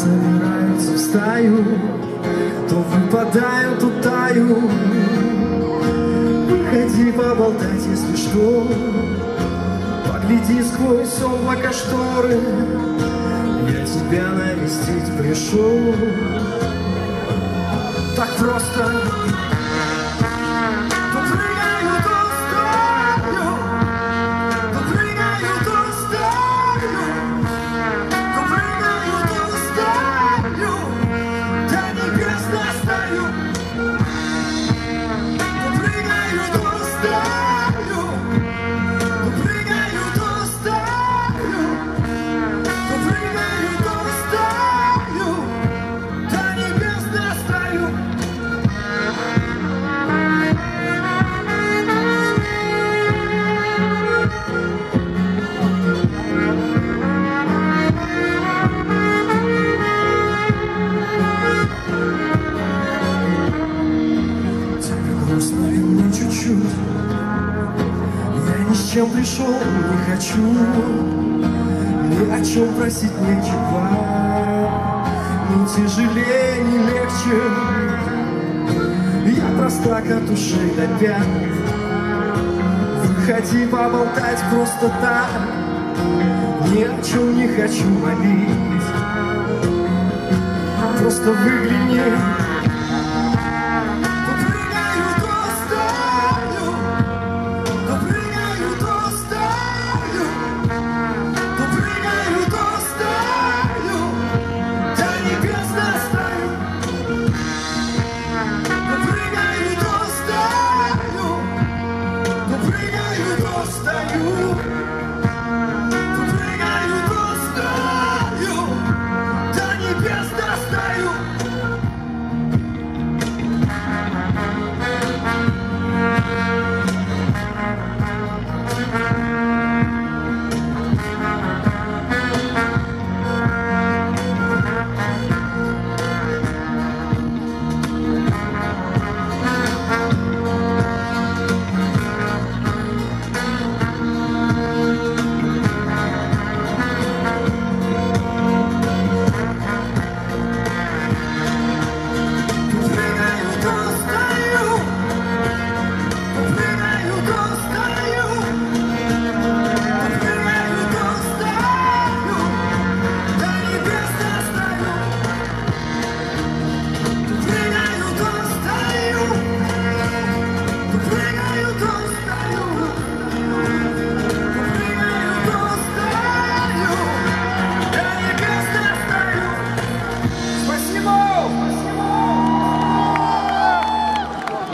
собираются в стаю, то выпадаю, то таю. Выходи поболтать, если что, погляди сквозь облако шторы. Я тебя навестить пришел, так просто. Тебе грустно и мне чуть-чуть. Я ни с чем пришел, не хочу. Ни о чем просить нечего Ни тяжелее, ни легче. Я проста от ушей до пят Выходи поболтать просто так. Ни о чем не хочу молить. Просто выгляни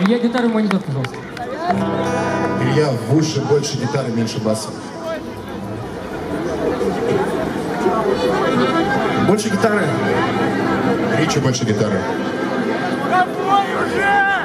Илья, гитару монитор, пожалуйста. Илья, в уши больше гитары, меньше баса. Больше гитары. Ричи больше гитары. Давай уже!